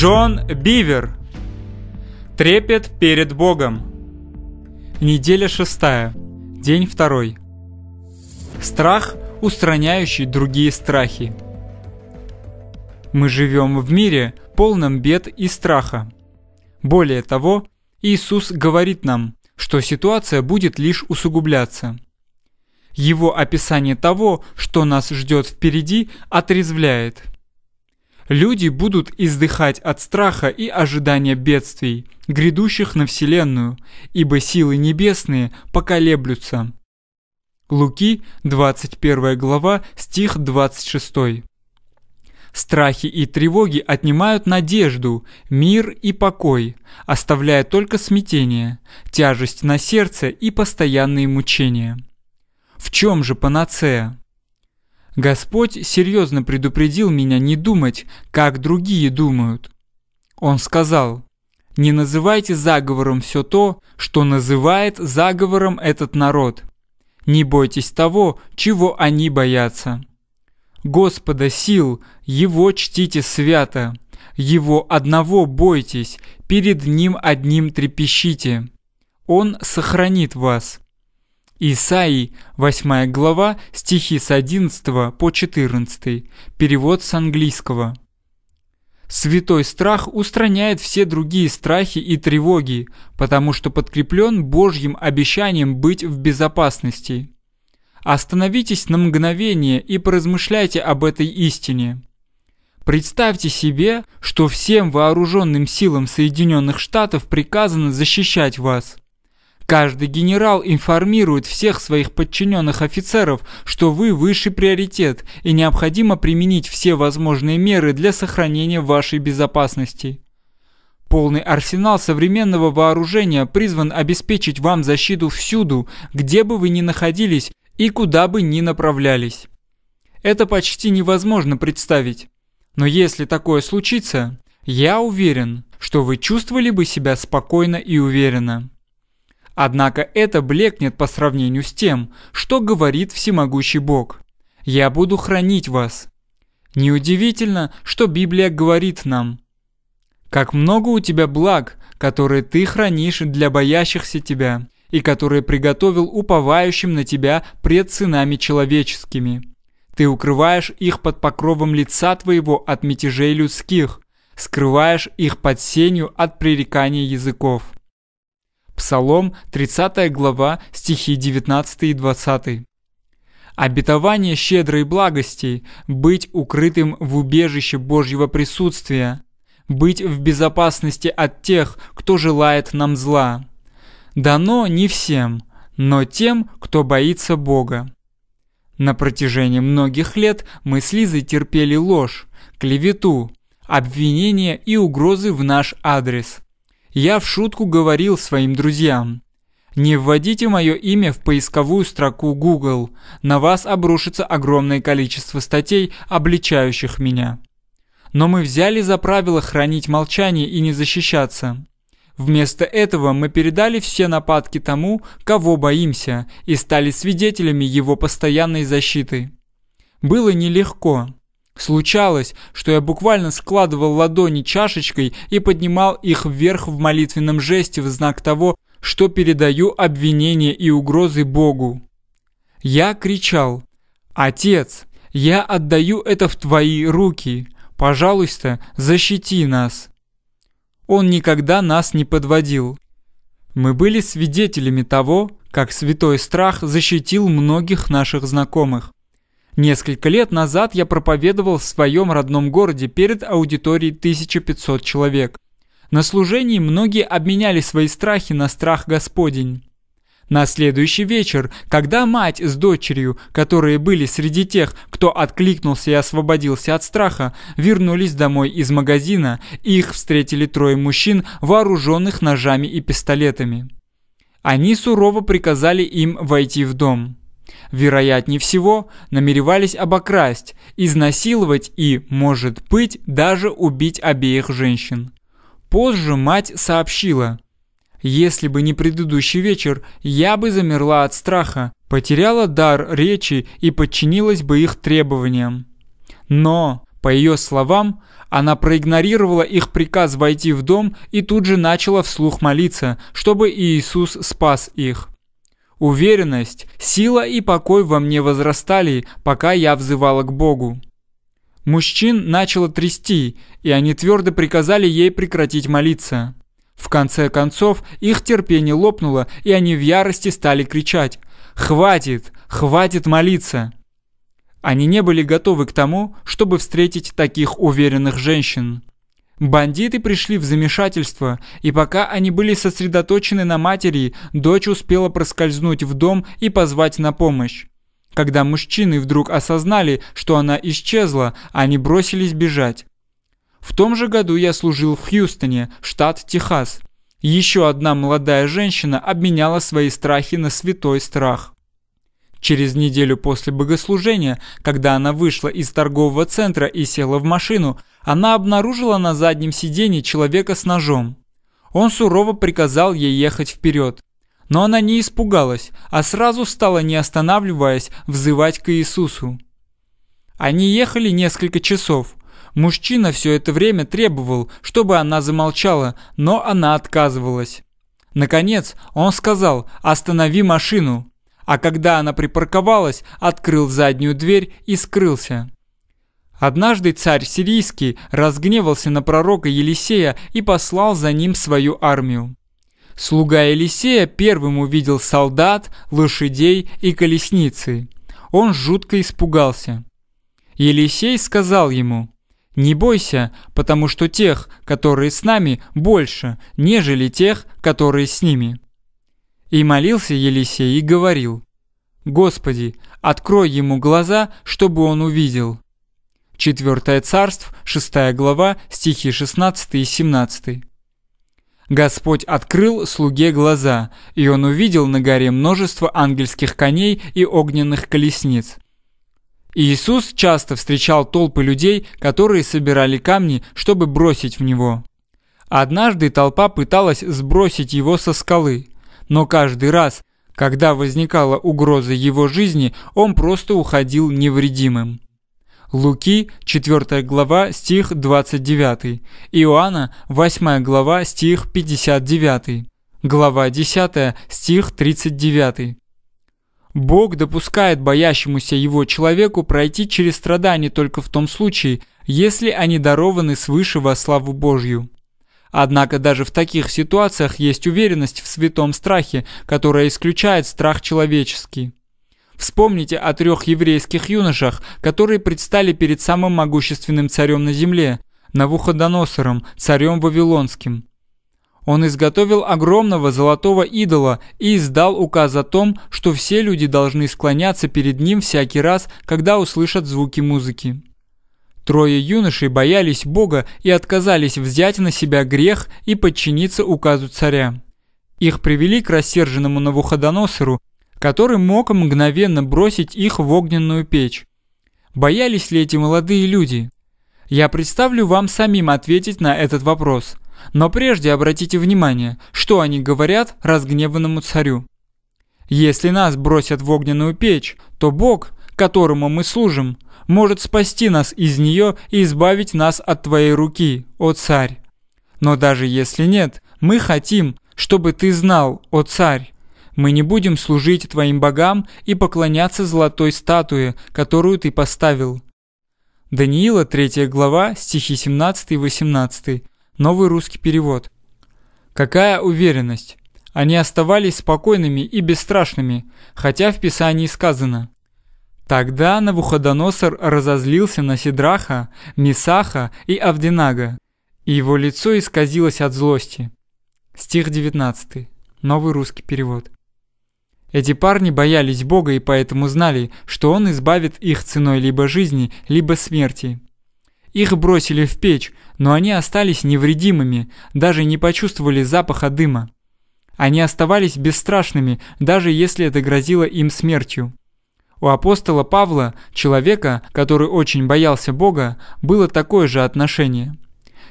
Джон Бивер. Трепет перед Богом. Неделя шестая. День второй. Страх, устраняющий другие страхи. Мы живем в мире, полном бед и страха. Более того, Иисус говорит нам, что ситуация будет лишь усугубляться. Его описание того, что нас ждет впереди, отрезвляет. Люди будут издыхать от страха и ожидания бедствий, грядущих на Вселенную, ибо силы небесные поколеблются. Луки, 21 глава, стих 26. Страхи и тревоги отнимают надежду, мир и покой, оставляя только смятение, тяжесть на сердце и постоянные мучения. В чем же панацея? Господь серьезно предупредил меня не думать, как другие думают. Он сказал, «Не называйте заговором все то, что называет заговором этот народ. Не бойтесь того, чего они боятся. Господа сил, Его чтите свято, Его одного бойтесь, перед Ним одним трепещите. Он сохранит вас». Исаии, 8 глава, стихи с 11 по 14, перевод с английского. Святой страх устраняет все другие страхи и тревоги, потому что подкреплен Божьим обещанием быть в безопасности. Остановитесь на мгновение и поразмышляйте об этой истине. Представьте себе, что всем вооруженным силам Соединенных Штатов приказано защищать вас. Каждый генерал информирует всех своих подчиненных офицеров, что вы высший приоритет и необходимо применить все возможные меры для сохранения вашей безопасности. Полный арсенал современного вооружения призван обеспечить вам защиту всюду, где бы вы ни находились и куда бы ни направлялись. Это почти невозможно представить. Но если такое случится, я уверен, что вы чувствовали бы себя спокойно и уверенно. Однако это блекнет по сравнению с тем, что говорит всемогущий Бог. «Я буду хранить вас». Неудивительно, что Библия говорит нам, «Как много у тебя благ, которые ты хранишь для боящихся тебя, и которые приготовил уповающим на тебя пред сынами человеческими. Ты укрываешь их под покровом лица твоего от мятежей людских, скрываешь их под сенью от пререкания языков». Псалом, 30 глава, стихи 19 и 20. Обетование щедрой благости, быть укрытым в убежище Божьего присутствия, быть в безопасности от тех, кто желает нам зла. Дано не всем, но тем, кто боится Бога. На протяжении многих лет мы с Лизой терпели ложь, клевету, обвинения и угрозы в наш адрес – я в шутку говорил своим друзьям. Не вводите мое имя в поисковую строку Google, на вас обрушится огромное количество статей, обличающих меня. Но мы взяли за правило хранить молчание и не защищаться. Вместо этого мы передали все нападки тому, кого боимся, и стали свидетелями его постоянной защиты. Было нелегко. Случалось, что я буквально складывал ладони чашечкой и поднимал их вверх в молитвенном жесте в знак того, что передаю обвинения и угрозы Богу. Я кричал «Отец, я отдаю это в Твои руки, пожалуйста, защити нас». Он никогда нас не подводил. Мы были свидетелями того, как святой страх защитил многих наших знакомых. Несколько лет назад я проповедовал в своем родном городе перед аудиторией 1500 человек. На служении многие обменяли свои страхи на страх Господень. На следующий вечер, когда мать с дочерью, которые были среди тех, кто откликнулся и освободился от страха, вернулись домой из магазина, их встретили трое мужчин, вооруженных ножами и пистолетами. Они сурово приказали им войти в дом вероятнее всего, намеревались обокрасть, изнасиловать и, может быть, даже убить обеих женщин. Позже мать сообщила, «Если бы не предыдущий вечер, я бы замерла от страха, потеряла дар речи и подчинилась бы их требованиям. Но, По ее словам, она проигнорировала их приказ войти в дом и тут же начала вслух молиться, чтобы Иисус спас их. Уверенность, сила и покой во мне возрастали, пока я взывала к Богу. Мужчин начало трясти, и они твердо приказали ей прекратить молиться. В конце концов, их терпение лопнуло, и они в ярости стали кричать «Хватит! Хватит молиться!» Они не были готовы к тому, чтобы встретить таких уверенных женщин. Бандиты пришли в замешательство, и пока они были сосредоточены на матери, дочь успела проскользнуть в дом и позвать на помощь. Когда мужчины вдруг осознали, что она исчезла, они бросились бежать. В том же году я служил в Хьюстоне, штат Техас. Еще одна молодая женщина обменяла свои страхи на святой страх. Через неделю после богослужения, когда она вышла из торгового центра и села в машину, она обнаружила на заднем сиденье человека с ножом. Он сурово приказал ей ехать вперед. Но она не испугалась, а сразу стала, не останавливаясь, взывать к Иисусу. Они ехали несколько часов. Мужчина все это время требовал, чтобы она замолчала, но она отказывалась. Наконец, он сказал «Останови машину», а когда она припарковалась, открыл заднюю дверь и скрылся. Однажды царь сирийский разгневался на пророка Елисея и послал за ним свою армию. Слуга Елисея первым увидел солдат, лошадей и колесницы. Он жутко испугался. Елисей сказал ему, «Не бойся, потому что тех, которые с нами, больше, нежели тех, которые с ними». И молился Елисей и говорил, «Господи, открой ему глаза, чтобы он увидел». Четвертое царство, шестая глава, стихи 16 и 17. Господь открыл слуге глаза, и он увидел на горе множество ангельских коней и огненных колесниц. Иисус часто встречал толпы людей, которые собирали камни, чтобы бросить в него. Однажды толпа пыталась сбросить его со скалы, но каждый раз, когда возникала угроза его жизни, он просто уходил невредимым. Луки, 4 глава, стих 29. Иоанна, 8 глава, стих 59. Глава 10, стих 39. Бог допускает боящемуся его человеку пройти через страдания только в том случае, если они дарованы свыше во славу Божью. Однако даже в таких ситуациях есть уверенность в святом страхе, которая исключает страх человеческий. Вспомните о трех еврейских юношах, которые предстали перед самым могущественным царем на земле, Навуходоносором, царем Вавилонским. Он изготовил огромного золотого идола и издал указ о том, что все люди должны склоняться перед ним всякий раз, когда услышат звуки музыки. Трое юношей боялись Бога и отказались взять на себя грех и подчиниться указу царя. Их привели к рассерженному Навуходоносору, который мог мгновенно бросить их в огненную печь. Боялись ли эти молодые люди? Я представлю вам самим ответить на этот вопрос. Но прежде обратите внимание, что они говорят разгневанному царю. Если нас бросят в огненную печь, то Бог, которому мы служим, может спасти нас из нее и избавить нас от твоей руки, о царь. Но даже если нет, мы хотим, чтобы ты знал, о царь, мы не будем служить твоим богам и поклоняться золотой статуе, которую ты поставил». Даниила, 3 глава, стихи 17 и 18. Новый русский перевод. Какая уверенность! Они оставались спокойными и бесстрашными, хотя в Писании сказано Тогда Навуходоносор разозлился на Сидраха, Мисаха и Авдинага, и его лицо исказилось от злости. Стих 19. Новый русский перевод. Эти парни боялись Бога и поэтому знали, что Он избавит их ценой либо жизни, либо смерти. Их бросили в печь, но они остались невредимыми, даже не почувствовали запаха дыма. Они оставались бесстрашными, даже если это грозило им смертью. У апостола Павла, человека, который очень боялся Бога, было такое же отношение –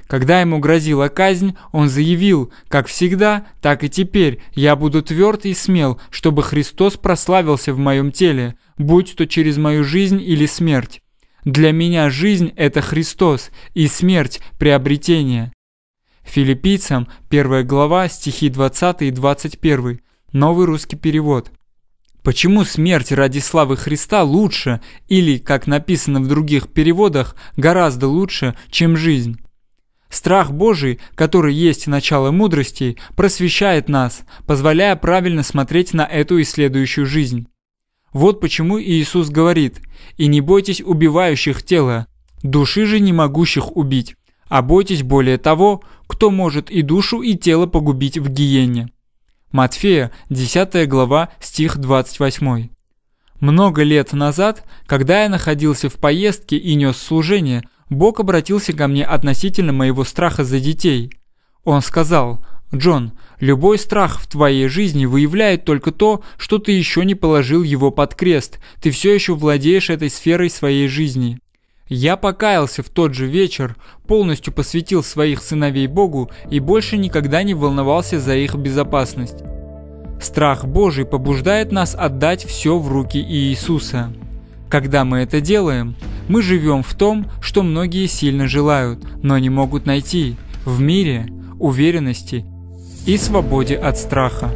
когда ему грозила казнь, он заявил, как всегда, так и теперь, я буду тверд и смел, чтобы Христос прославился в моем теле, будь то через мою жизнь или смерть. Для меня жизнь – это Христос, и смерть – приобретение. Филиппийцам, 1 глава, стихи 20 и 21, новый русский перевод. Почему смерть ради славы Христа лучше, или, как написано в других переводах, гораздо лучше, чем жизнь? Страх Божий, который есть начало мудрости, просвещает нас, позволяя правильно смотреть на эту исследующую жизнь. Вот почему Иисус говорит «И не бойтесь убивающих тела, души же не могущих убить, а бойтесь более того, кто может и душу, и тело погубить в гиене». Матфея, 10 глава, стих 28. Много лет назад, когда я находился в поездке и нес служение, Бог обратился ко мне относительно моего страха за детей. Он сказал, «Джон, любой страх в твоей жизни выявляет только то, что ты еще не положил его под крест, ты все еще владеешь этой сферой своей жизни». Я покаялся в тот же вечер, полностью посвятил своих сыновей Богу и больше никогда не волновался за их безопасность. Страх Божий побуждает нас отдать все в руки Иисуса. Когда мы это делаем, мы живем в том, что многие сильно желают, но не могут найти – в мире, уверенности и свободе от страха.